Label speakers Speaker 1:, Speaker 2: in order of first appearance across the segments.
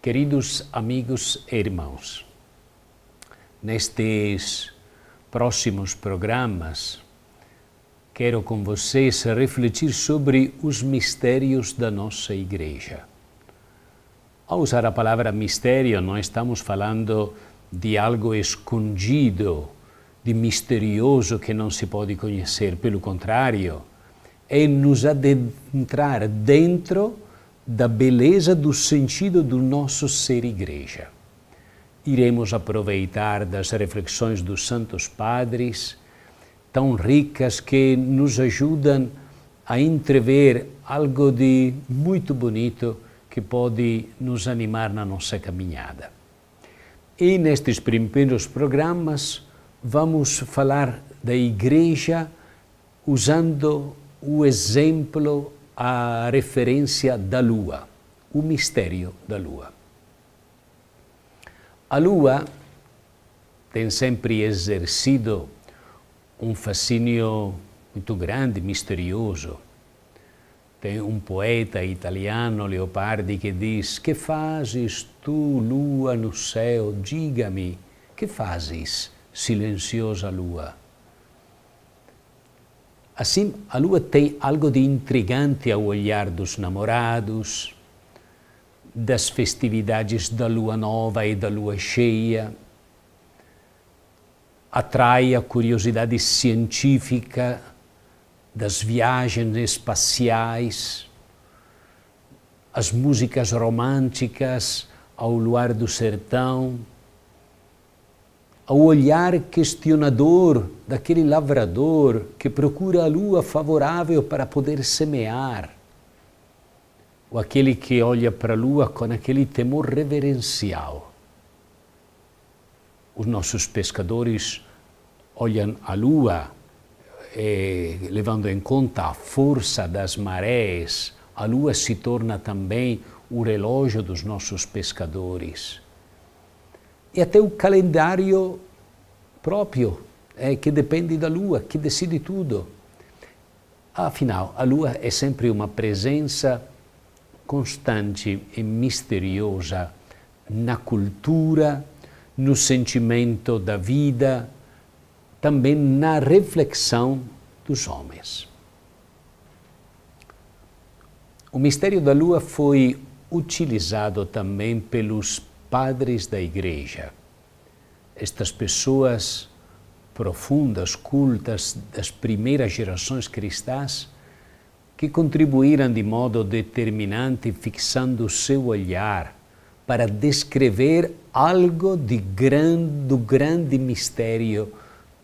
Speaker 1: Queridos amigos e irmãos, nestes próximos programas, quero com vocês refletir sobre os mistérios da nossa igreja. Ao usar a palavra mistério, não estamos falando de algo escondido, de misterioso que não se pode conhecer. Pelo contrário, é nos adentrar dentro da beleza do sentido do nosso ser igreja. Iremos aproveitar das reflexões dos santos padres, tão ricas que nos ajudam a entrever algo de muito bonito que pode nos animar na nossa caminhada. E nestes primeiros programas vamos falar da igreja usando o exemplo, a referência da lua, o mistério da lua. A lua tem sempre exercido um fascínio muito grande, misterioso. Tem um poeta italiano, Leopardi, que diz: Que fazes tu, lua no céu? Diga-me, que fazes, silenciosa lua? Assim, a lua tem algo de intrigante ao olhar dos namorados, das festividades da lua nova e da lua cheia. Atrai a curiosidade científica das viagens espaciais, as músicas românticas ao luar do sertão, ao olhar questionador daquele lavrador que procura a lua favorável para poder semear, ou aquele que olha para a lua com aquele temor reverencial. Os nossos pescadores olham a lua eh, levando em conta a força das marés, a lua se torna também o relógio dos nossos pescadores e até o calendário próprio, é, que depende da Lua, que decide tudo. Afinal, a Lua é sempre uma presença constante e misteriosa na cultura, no sentimento da vida, também na reflexão dos homens. O mistério da Lua foi utilizado também pelos padres da igreja, estas pessoas profundas, cultas das primeiras gerações cristãs, que contribuíram de modo determinante fixando o seu olhar para descrever algo de grande, do grande mistério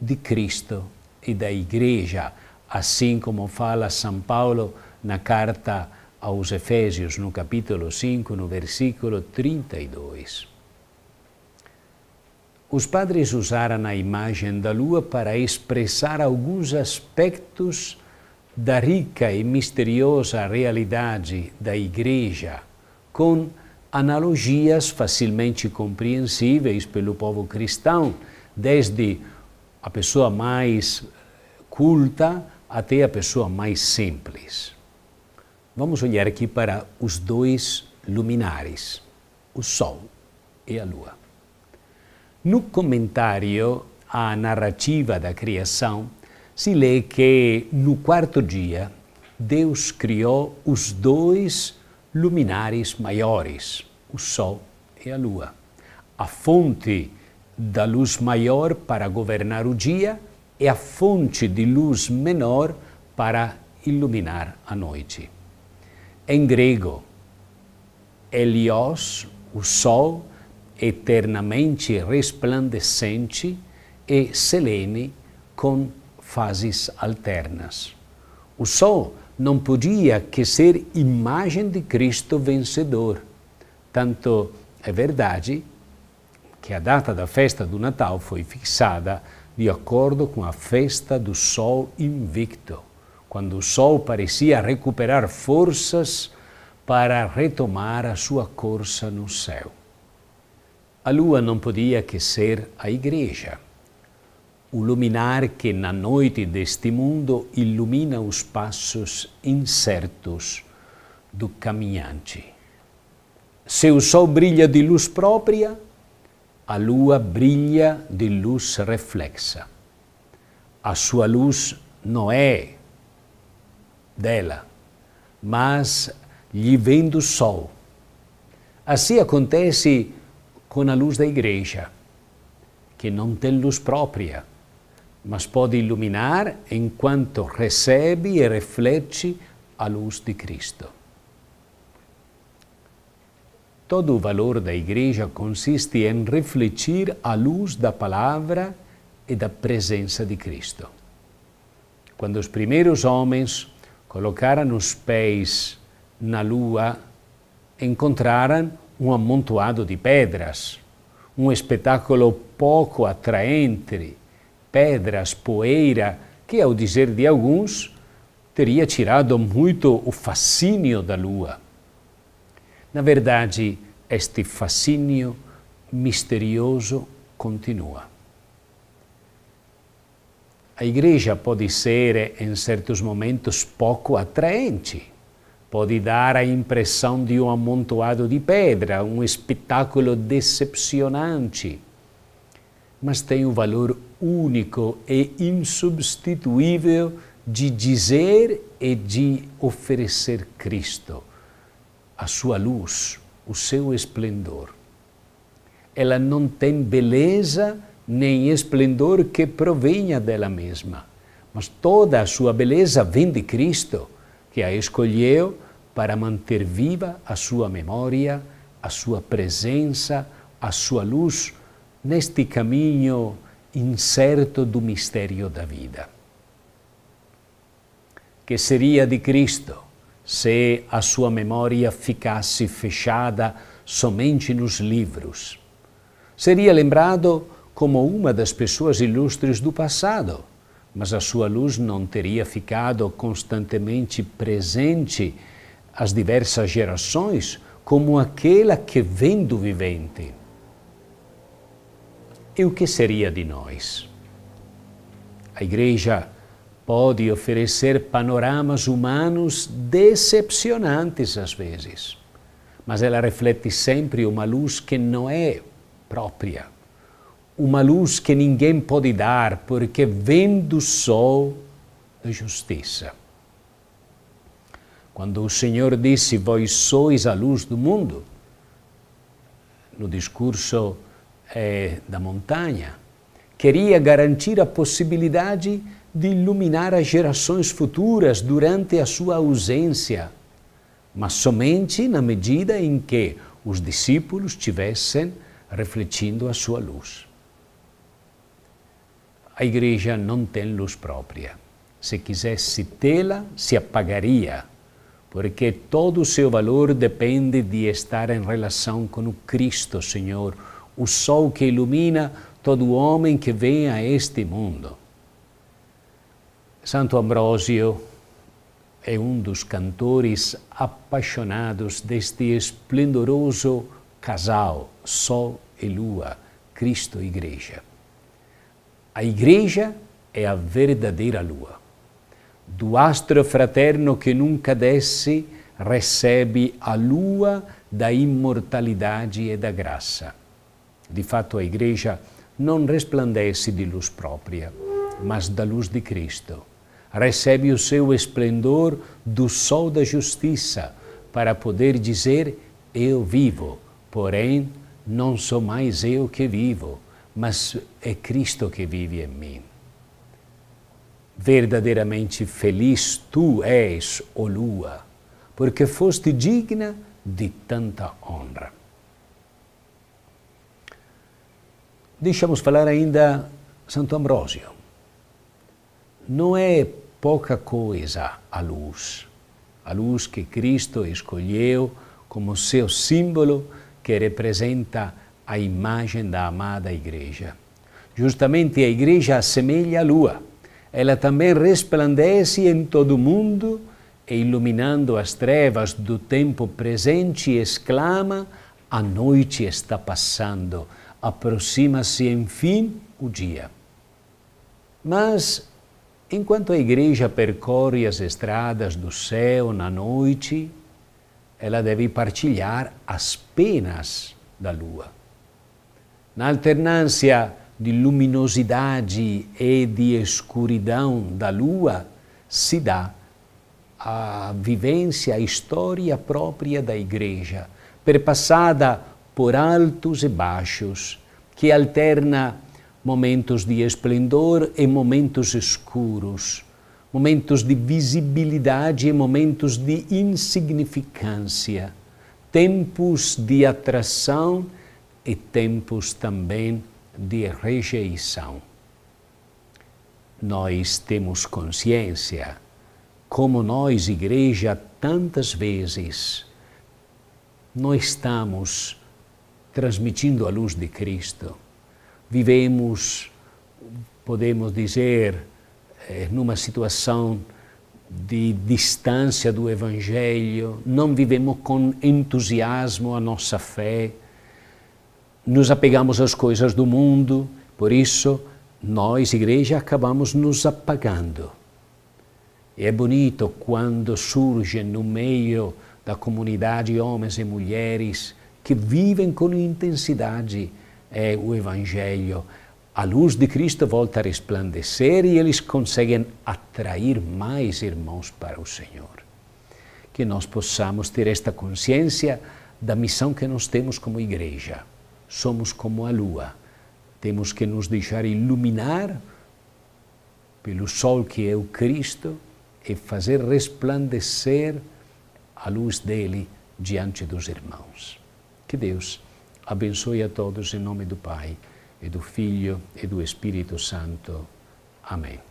Speaker 1: de Cristo e da Igreja, assim como fala São Paulo na carta aos Efésios, no capítulo 5, no versículo 32. Os padres usaram a imagem da lua para expressar alguns aspectos da rica e misteriosa realidade da Igreja, com analogias facilmente compreensíveis pelo povo cristão, desde a pessoa mais culta até a pessoa mais simples. Vamos olhar aqui para os dois luminares, o Sol e a Lua. No comentário à narrativa da criação, se lê que no quarto dia Deus criou os dois luminares maiores, o Sol e a Lua, a fonte da luz maior para governar o dia e a fonte de luz menor para iluminar a noite. Em grego, Helios, o sol, eternamente resplandecente, e Selene, com fases alternas. O sol não podia que ser imagem de Cristo vencedor. Tanto é verdade que a data da festa do Natal foi fixada de acordo com a festa do Sol Invicto quando o sol parecia recuperar forças para retomar a sua corsa no céu. A lua não podia que ser a igreja, o luminar que na noite deste mundo ilumina os passos incertos do caminhante. Se o sol brilha de luz própria, a lua brilha de luz reflexa. A sua luz não é dela, mas lhe vem do sol. Assim acontece com a luz da igreja, que não tem luz própria, mas pode iluminar enquanto recebe e reflete a luz de Cristo. Todo o valor da igreja consiste em refletir a luz da palavra e da presença de Cristo. Quando os primeiros homens colocaram os pés na lua, encontraram um amontoado de pedras, um espetáculo pouco atraente, pedras, poeira, que, ao dizer de alguns, teria tirado muito o fascínio da lua. Na verdade, este fascínio misterioso continua. A igreja pode ser, em certos momentos, pouco atraente. Pode dar a impressão de um amontoado de pedra, um espetáculo decepcionante. Mas tem o valor único e insubstituível de dizer e de oferecer Cristo, a sua luz, o seu esplendor. Ela não tem beleza nem esplendor que provenha dela mesma, mas toda a sua beleza vem de Cristo, que a escolheu para manter viva a sua memória, a sua presença, a sua luz neste caminho incerto do mistério da vida. Que seria de Cristo se a sua memória ficasse fechada somente nos livros? Seria lembrado como uma das pessoas ilustres do passado, mas a sua luz não teria ficado constantemente presente às diversas gerações como aquela que vem do vivente. E o que seria de nós? A Igreja pode oferecer panoramas humanos decepcionantes às vezes, mas ela reflete sempre uma luz que não é própria, uma luz que ninguém pode dar porque vem do sol da justiça. Quando o Senhor disse: Vós sois a luz do mundo, no discurso eh, da montanha, queria garantir a possibilidade de iluminar as gerações futuras durante a sua ausência, mas somente na medida em que os discípulos estivessem refletindo a sua luz. A igreja não tem luz própria. Se quisesse tê-la, se apagaria, porque todo o seu valor depende de estar em relação com o Cristo Senhor, o sol que ilumina todo homem que vem a este mundo. Santo Ambrósio é um dos cantores apaixonados deste esplendoroso casal, Sol e Lua, Cristo e Igreja. A Igreja é a verdadeira Lua. Do astro fraterno que nunca desce, recebe a Lua da imortalidade e da graça. De fato, a Igreja não resplandece de luz própria, mas da luz de Cristo recebe o seu esplendor do sol da justiça, para poder dizer: Eu vivo, porém não sou mais eu que vivo, mas é Cristo que vive em mim. Verdadeiramente feliz tu és, ó lua, porque foste digna de tanta honra. Deixamos falar ainda Santo Ambrósio. Não é pouca coisa a luz. A luz que Cristo escolheu como seu símbolo que representa a imagem da amada Igreja. Justamente a Igreja assemelha a lua. Ela também resplandece em todo o mundo e, iluminando as trevas do tempo presente, exclama: A noite está passando, aproxima-se enfim o dia. Mas Enquanto a igreja percorre as estradas do céu na noite, ela deve partilhar as penas da lua. Na alternância de luminosidade e de escuridão da lua, se dá a vivência, a história própria da Igreja, perpassada por altos e baixos, que alterna momentos de esplendor e momentos escuros, momentos de visibilidade e momentos de insignificância, tempos de atração e tempos também de rejeição. Nós temos consciência, como nós, igreja, tantas vezes, não estamos transmitindo a luz de Cristo. Vivemos, podemos dizer, eh, numa situação de distância do Evangelho, não vivemos com entusiasmo a nossa fé, nos apegamos às coisas do mundo, por isso nós, igreja, acabamos nos apagando. É bonito quando surgem no meio da comunidade homens e mulheres que vivem com intensidade é, o Evangelho. A luz de Cristo volta a resplandecer e eles conseguem atrair mais irmãos para o Senhor. Que nós possamos ter esta consciência da missão que nós temos como igreja. Somos como a lua. Temos que nos deixar iluminar pelo sol que é o Cristo e fazer resplandecer a luz dele diante dos irmãos. Que Deus abençoe a todos em nome do Pai, e do Filho e do Espírito Santo. Amém.